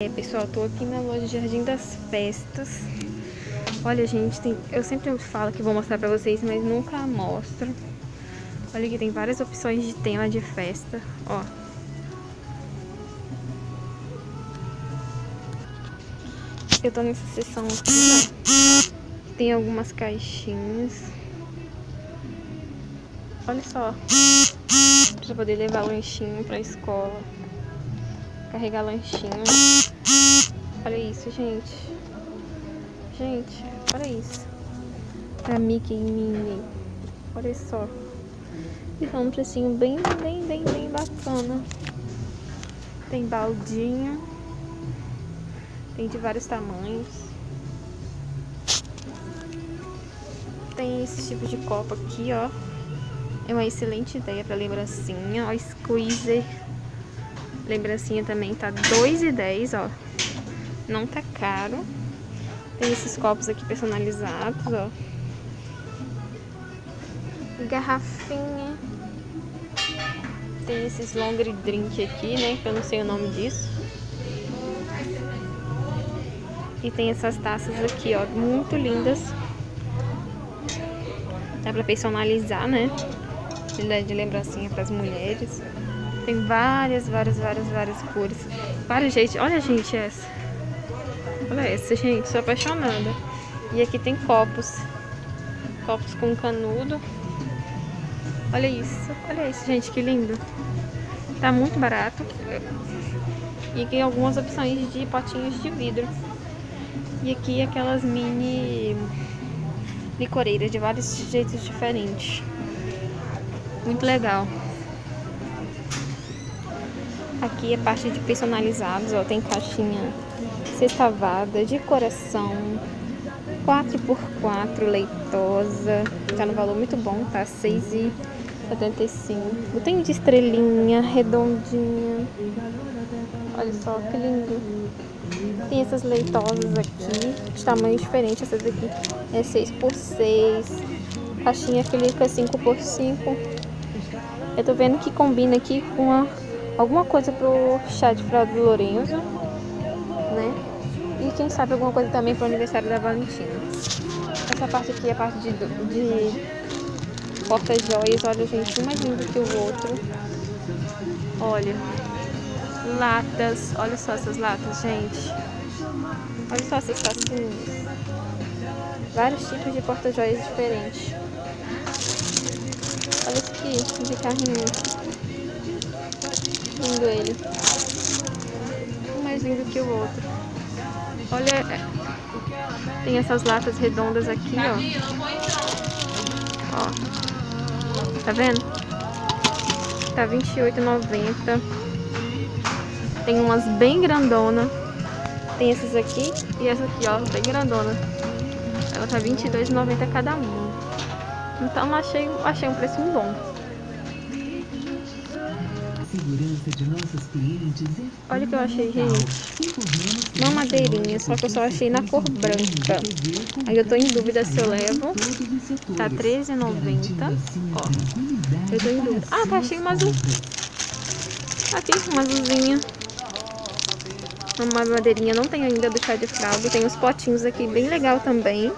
É, pessoal, tô aqui na loja Jardim das Festas. Olha, gente, tem... eu sempre falo que vou mostrar pra vocês, mas nunca mostro. Olha aqui, tem várias opções de tema de festa, ó. Eu tô nessa seção aqui, ó. Tem algumas caixinhas. Olha só. Pra poder levar lanchinho pra escola carregar lanchinho. Olha isso, gente. Gente, olha isso. Pra Mickey e Minnie. Olha só. E tá um precinho bem, bem, bem, bem bacana. Tem baldinho. Tem de vários tamanhos. Tem esse tipo de copo aqui, ó. É uma excelente ideia para lembrancinha. Ó, squeezer Lembrancinha também tá R$2,10, ó. Não tá caro. Tem esses copos aqui personalizados, ó. Garrafinha. Tem esses long drink aqui, né? Que eu não sei o nome disso. E tem essas taças aqui, ó. Muito lindas. Dá pra personalizar, né? De lembrancinha pras mulheres. Tem várias, várias, várias, várias cores. Várias, gente. Olha, gente, essa. Olha essa, gente. Sou apaixonada. E aqui tem copos. Copos com canudo. Olha isso. Olha isso, gente. Que lindo. Tá muito barato. E aqui algumas opções de potinhos de vidro. E aqui aquelas mini licoreiras de vários jeitos diferentes. Muito legal. Aqui é parte de personalizados, ó, tem caixinha sextavada, de coração, 4x4 leitosa, tá no valor muito bom, tá? 6,75. Tem de estrelinha, redondinha. Olha só que lindo. Tem essas leitosas aqui, de tamanho diferente. Essas aqui é 6x6. Caixinha acrílica 5x5. Eu tô vendo que combina aqui com a alguma coisa pro chá de fralda do Lorenzo, né? E quem sabe alguma coisa também pro aniversário da Valentina. Essa parte aqui é a parte de, de porta-joias. Olha, gente, um mais lindo que o outro. Olha. Latas. Olha só essas latas, gente. Olha só essas tacinhas. Vários tipos de porta-joias diferentes. Olha esse aqui, de carrinho lindo ele. Um mais lindo que o outro. Olha, é, tem essas latas redondas aqui, ó. Ó. Tá vendo? Tá R$28,90. Tem umas bem grandona. Tem essas aqui e essa aqui, ó, bem grandona. Ela tá R$22,90 cada uma. Então achei, achei um preço bom segurança de nossos clientes é Olha o que eu achei, gente. Uma madeirinha, só que eu só achei na cor branca. Aí eu tô em dúvida se eu levo. Tá R$13,90. Ó. Eu tô em dúvida. Ah, tá, achei uma azul. Aqui, uma azulzinha. Uma madeirinha, não tem ainda do chá de fralda. Tem os potinhos aqui, bem legal também.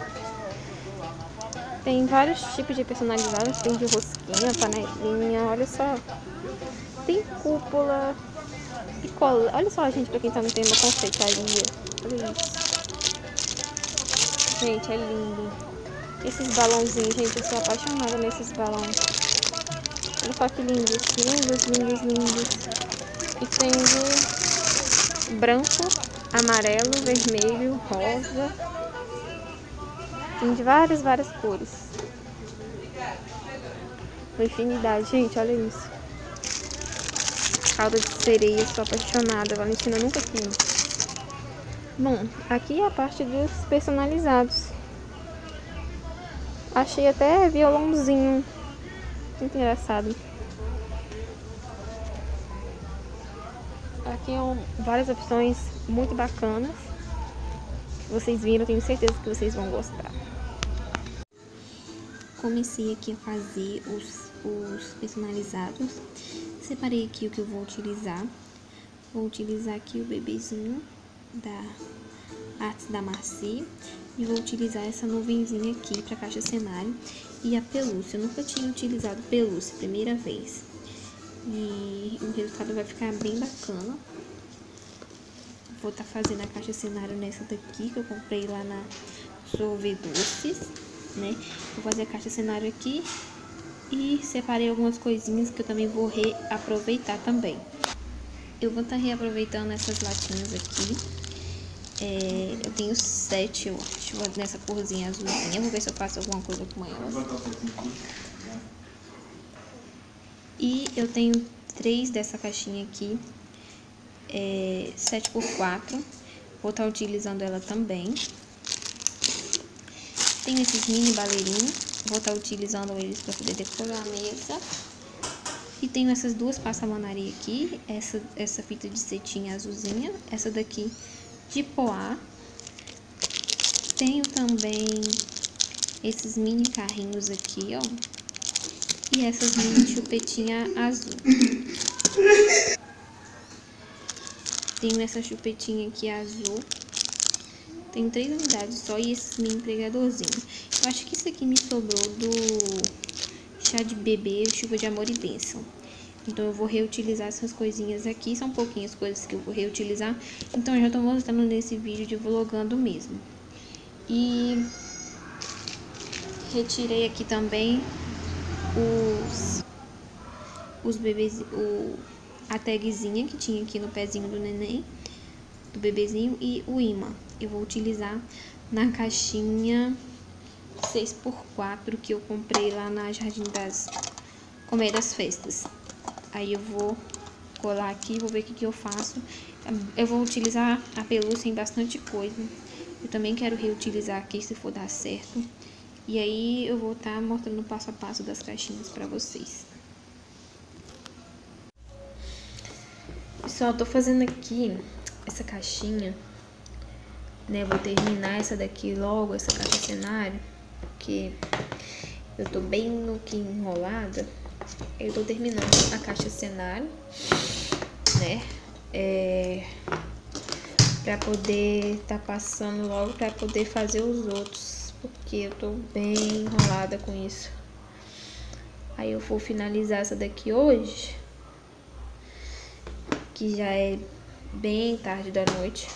Tem vários tipos de personalizados. Tem de rosquinha, panelinha, olha só. Tem cúpula e cola. Olha só, gente, pra quem tá no tema confeitaria. Olha isso. Gente, é lindo. Esses balãozinhos, gente, eu sou apaixonada nesses balões. Olha só que lindos. Lindos, lindos, lindos. E tem de branco, amarelo, vermelho, rosa. Tem de várias, várias cores. Uma infinidade, gente, olha isso calda de sereia, sou apaixonada. Valentina nunca quis. Bom, aqui é a parte dos personalizados. Achei até violãozinho. Muito engraçado. Aqui são várias opções muito bacanas. Vocês viram, tenho certeza que vocês vão gostar. Comecei aqui a fazer os, os personalizados separei aqui o que eu vou utilizar. Vou utilizar aqui o bebezinho, da Artes da Marci. E vou utilizar essa nuvenzinha aqui para caixa cenário e a pelúcia. Eu nunca tinha utilizado pelúcia, primeira vez. E o resultado vai ficar bem bacana. Vou estar tá fazendo a caixa cenário nessa daqui, que eu comprei lá na Sorve Doces, né? Vou fazer a caixa cenário aqui e separei algumas coisinhas que eu também vou reaproveitar também. Eu vou estar tá reaproveitando essas latinhas aqui. É, eu tenho sete, eu acho, nessa corzinha azulzinha. Vou ver se eu faço alguma coisa com elas. E eu tenho três dessa caixinha aqui é, 7x4. Vou estar tá utilizando ela também. Tem esses mini baleirinhos. Vou estar tá utilizando eles para poder decorar a mesa. E tenho essas duas passamanaria aqui. Essa, essa fita de cetim azulzinha. Essa daqui de poá. Tenho também esses mini carrinhos aqui, ó. E essas mini chupetinha azul. Tenho essa chupetinha aqui azul. Tem três unidades só e esses mini empregadorzinhos. Eu acho que isso aqui me sobrou do chá de bebê, chuva de amor e bênção. Então, eu vou reutilizar essas coisinhas aqui. São pouquinhas coisas que eu vou reutilizar. Então, eu já tô mostrando nesse vídeo de vlogando mesmo. E retirei aqui também os, os bebês, o, a tagzinha que tinha aqui no pezinho do neném, do bebezinho, e o imã. Eu vou utilizar na caixinha 6x4 que eu comprei lá na Jardim das Comédias Festas. Aí eu vou colar aqui, vou ver o que, que eu faço. Eu vou utilizar a pelúcia em bastante coisa. Eu também quero reutilizar aqui se for dar certo. E aí eu vou estar tá mostrando o passo a passo das caixinhas pra vocês. Pessoal, tô fazendo aqui essa caixinha, né? Vou terminar essa daqui logo, essa caixa cenário, porque eu tô bem no que enrolada. Eu tô terminando a caixa cenário, né? É, pra poder tá passando logo pra poder fazer os outros, porque eu tô bem enrolada com isso. Aí eu vou finalizar essa daqui hoje que já é bem tarde da noite,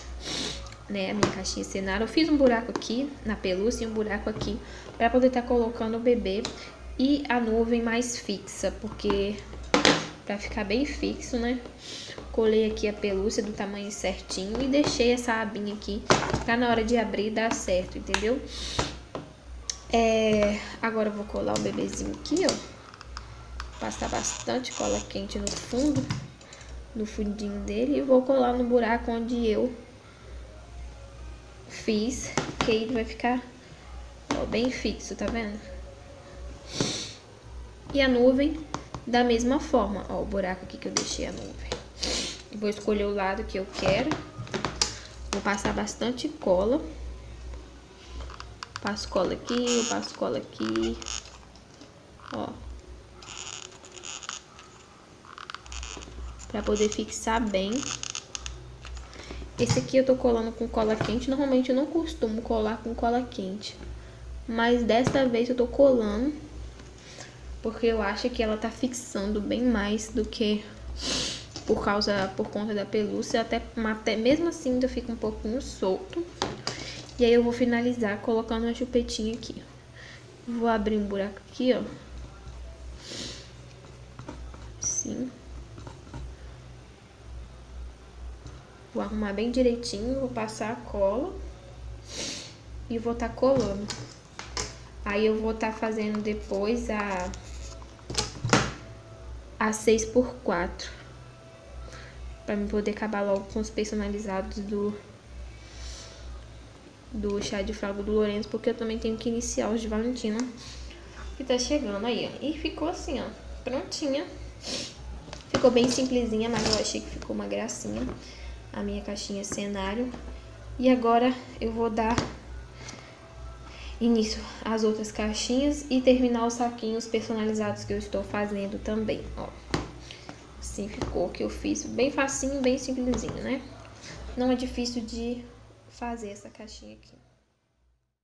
né? A minha caixinha cenário. Eu fiz um buraco aqui na pelúcia e um buraco aqui para poder estar tá colocando o bebê e a nuvem mais fixa, porque para ficar bem fixo, né? Colei aqui a pelúcia do tamanho certinho e deixei essa abinha aqui para na hora de abrir dar certo, entendeu? É, agora eu vou colar o bebezinho aqui, ó. Passar bastante cola quente no fundo no fundinho dele e vou colar no buraco onde eu fiz, que ele vai ficar ó, bem fixo, tá vendo? E a nuvem da mesma forma, ó, o buraco aqui que eu deixei a nuvem. Vou escolher o lado que eu quero. Vou passar bastante cola. Passo cola aqui, eu passo cola aqui. Ó. para poder fixar bem. Esse aqui eu tô colando com cola quente, normalmente eu não costumo colar com cola quente. Mas desta vez eu tô colando, porque eu acho que ela tá fixando bem mais do que por causa, por conta da pelúcia, até, até mesmo assim ainda fica um pouquinho solto. E aí eu vou finalizar colocando uma chupetinha aqui. Vou abrir um buraco aqui, ó. Sim. Vou arrumar bem direitinho, vou passar a cola e vou tá colando. Aí eu vou tá fazendo depois a, a 6 por 4 Pra me poder acabar logo com os personalizados do, do chá de fralda do Lourenço, porque eu também tenho que iniciar os de Valentina, que tá chegando aí, ó. E ficou assim, ó, prontinha. Ficou bem simplesinha, mas eu achei que ficou uma gracinha a minha caixinha cenário. E agora eu vou dar início às outras caixinhas e terminar os saquinhos personalizados que eu estou fazendo também, ó. Assim ficou que eu fiz, bem facinho, bem simplesinho, né? Não é difícil de fazer essa caixinha aqui.